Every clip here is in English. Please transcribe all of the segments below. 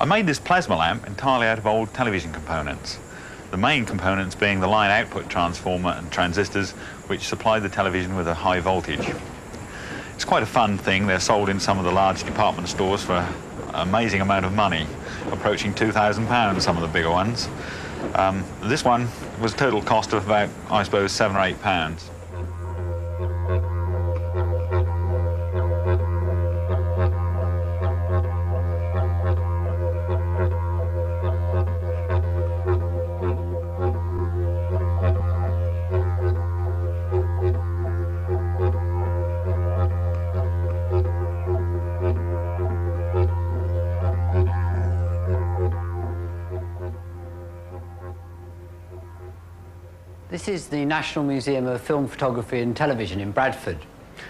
I made this plasma lamp entirely out of old television components. The main components being the line output transformer and transistors which supply the television with a high voltage. It's quite a fun thing. They're sold in some of the large department stores for an amazing amount of money, approaching £2,000, some of the bigger ones. Um, this one was a total cost of about, I suppose, seven or eight pounds. This is the National Museum of Film Photography and Television in Bradford,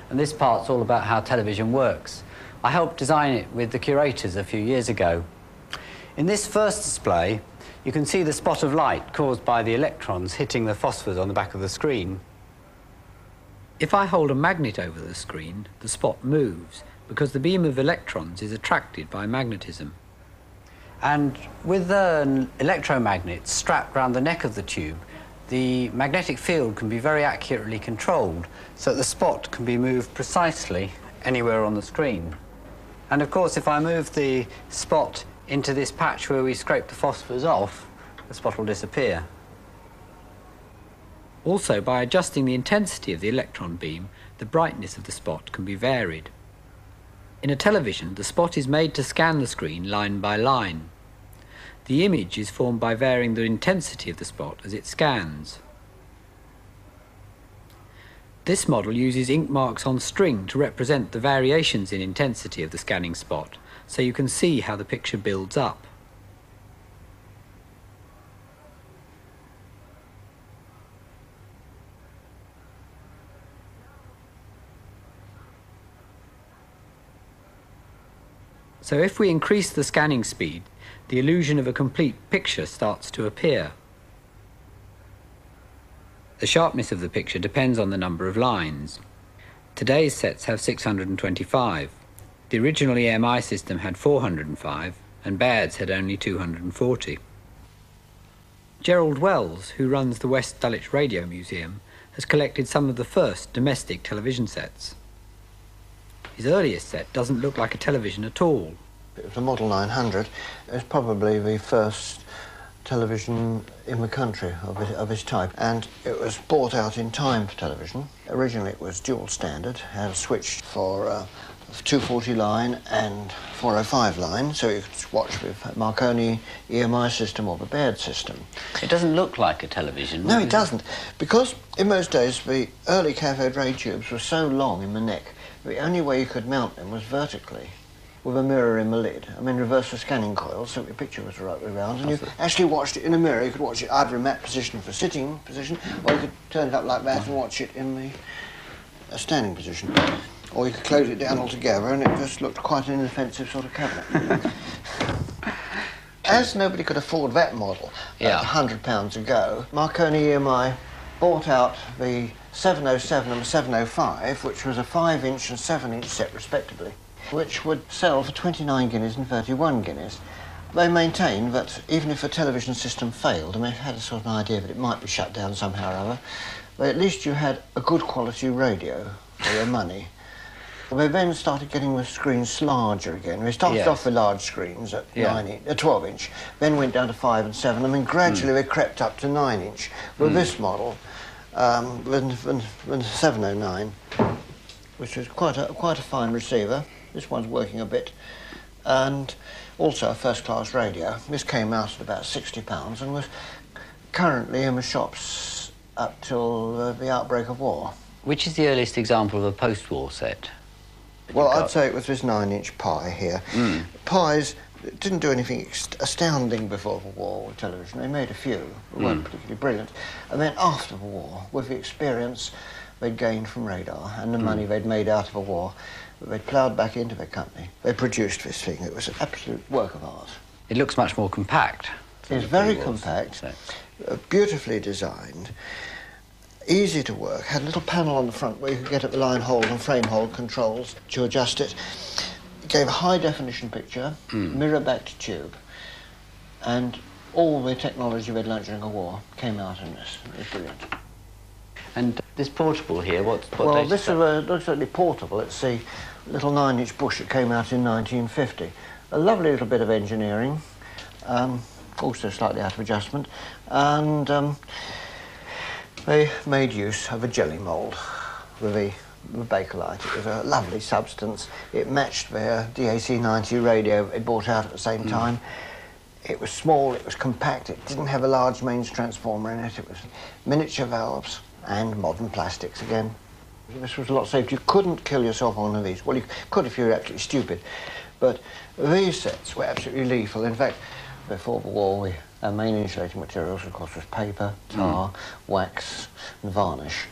and this part's all about how television works. I helped design it with the curators a few years ago. In this first display, you can see the spot of light caused by the electrons hitting the phosphors on the back of the screen. If I hold a magnet over the screen, the spot moves because the beam of electrons is attracted by magnetism. And with an electromagnet strapped round the neck of the tube, the magnetic field can be very accurately controlled so that the spot can be moved precisely anywhere on the screen. And of course, if I move the spot into this patch where we scrape the phosphors off, the spot will disappear. Also, by adjusting the intensity of the electron beam, the brightness of the spot can be varied. In a television, the spot is made to scan the screen line by line. The image is formed by varying the intensity of the spot as it scans. This model uses ink marks on string to represent the variations in intensity of the scanning spot, so you can see how the picture builds up. So if we increase the scanning speed, the illusion of a complete picture starts to appear. The sharpness of the picture depends on the number of lines. Today's sets have 625. The original EMI system had 405, and Baird's had only 240. Gerald Wells, who runs the West Dulwich Radio Museum, has collected some of the first domestic television sets. His earliest set doesn't look like a television at all. It was a Model 900. It was probably the first television in the country of its, of its type, and it was bought out in time for television. Originally, it was dual standard, had a switch for uh, 240 line and 405 line, so you could watch with Marconi EMI system or the Baird system. It doesn't look like a television. No, it doesn't, because in those days the early cathode ray tubes were so long in the neck, the only way you could mount them was vertically with a mirror in the lid. I mean, reverse the scanning coil, so your picture was the right way around. And you actually watched it in a mirror. You could watch it either in that position for sitting position, or you could turn it up like that and watch it in the uh, standing position. Or you could close it down altogether, and it just looked quite an inoffensive sort of cabinet. As nobody could afford that model Yeah. a hundred pounds ago, Marconi EMI bought out the 707 and the 705, which was a 5-inch and 7-inch set respectively, which would sell for 29 guineas and 31 guineas. They maintained that even if a television system failed, and they had a sort of idea that it might be shut down somehow or other, but at least you had a good quality radio for your money. They then started getting the screens larger again. They started Yes. off with large screens at Yeah. 9 inch, uh, 12 inch, then went down to 5 and 7, and then gradually they crept up to 9 inch. With this model, um, with, with, with 709, which was quite a, quite a fine receiver. This one's working a bit. And also a first class radio. This came out at about £60 and was currently in the shops up till uh, the outbreak of war. Which is the earliest example of a post-war set? Well, I'd say it was this nine-inch Pye here. Pyes didn't do anything astounding before the war with television. They made a few, they weren't particularly brilliant. And then after the war, with the experience they'd gained from radar and the money they'd made out of a war, they'd ploughed back into their company. They produced this thing. It was an absolute work of art. It looks much more compact. It's very compact, sets. uh, beautifully designed, easy to work. Had a little panel on the front where you could get at the line hold and frame hold controls to adjust it. gave a high definition picture, Hmm. mirror backed tube, and all the technology we'd learnt during the war came out in this. It was brilliant. And this portable here, what, what well, this is a, looks certainly portable. It's the little nine-inch Bush that came out in 1950. A lovely little bit of engineering, um, also slightly out of adjustment, and um, they made use of a jelly mould with a Bakelite. It was a lovely substance. It matched the DAC-90 radio it bought out at the same time. It was small, it was compact, it didn't have a large mains transformer in it. It was miniature valves and modern plastics again. This was a lot safer. You couldn't kill yourself on one of these. Well, you could if you were absolutely stupid. But these sets were absolutely lethal. In fact, before the war, we, our main insulating materials, of course, was paper, tar, wax, and varnish.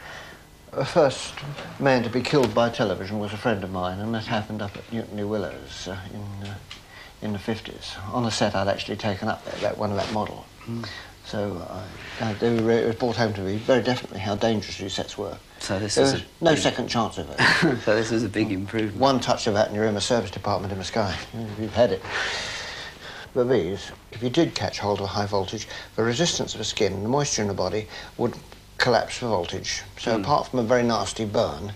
The first man to be killed by television was a friend of mine, and that happened up at Newton-le-Willows uh, in, uh, in the 50s. On a set I'd actually taken up there, that one of that model. So uh, uh, they were, it was brought home to me very definitely how dangerous these sets were. So this There is no big- second chance of it. so this is a big improvement. One touch of that and you're in the service department in the sky. You've had it. But these, if you did catch hold of a high voltage, the resistance of the skin and the moisture in the body would collapse the voltage. So apart from a very nasty burn,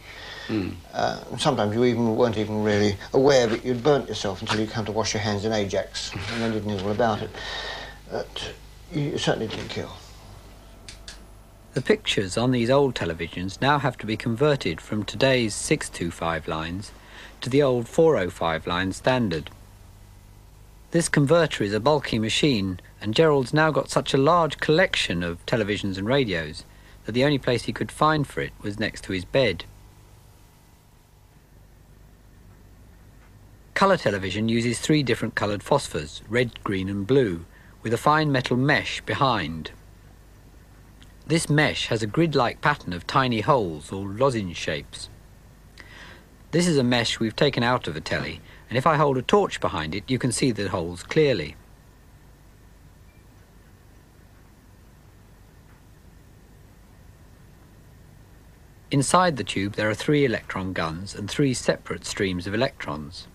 uh, sometimes you even weren't even really aware that you'd burnt yourself until you come to wash your hands in Ajax, and then you'd know all about it. But you certainly didn't kill. The pictures on these old televisions now have to be converted from today's 625 lines to the old 405 line standard. This converter is a bulky machine, and Gerald's now got such a large collection of televisions and radios that the only place he could find for it was next to his bed. Colour television uses three different coloured phosphors, red, green and blue, with a fine metal mesh behind. This mesh has a grid-like pattern of tiny holes or lozenge shapes. This is a mesh we've taken out of a telly, and if I hold a torch behind it, you can see the holes clearly. Inside the tube there are three electron guns and three separate streams of electrons.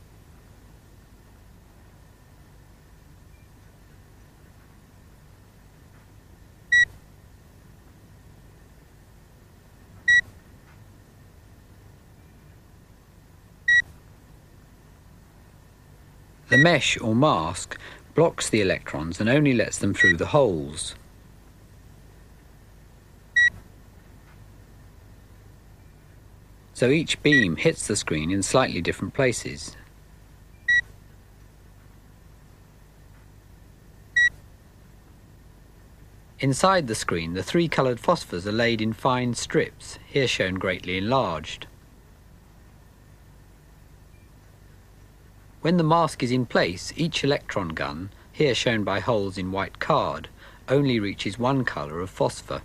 The mesh or mask blocks the electrons and only lets them through the holes. So each beam hits the screen in slightly different places. Inside the screen, the three coloured phosphors are laid in fine strips, here shown greatly enlarged. When the mask is in place, each electron gun, here shown by holes in white card, only reaches one colour of phosphor.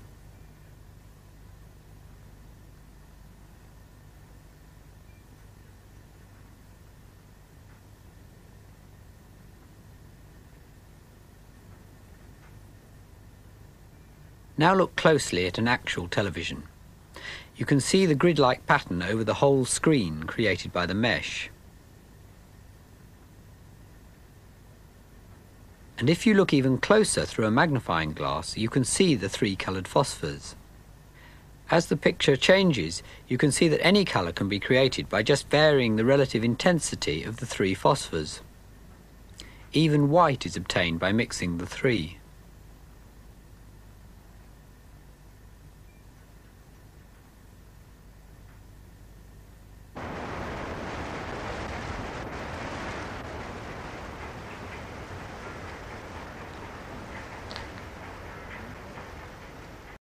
Now look closely at an actual television. You can see the grid-like pattern over the whole screen created by the mesh. And if you look even closer through a magnifying glass, you can see the three coloured phosphors. As the picture changes, you can see that any colour can be created by just varying the relative intensity of the three phosphors. Even white is obtained by mixing the three.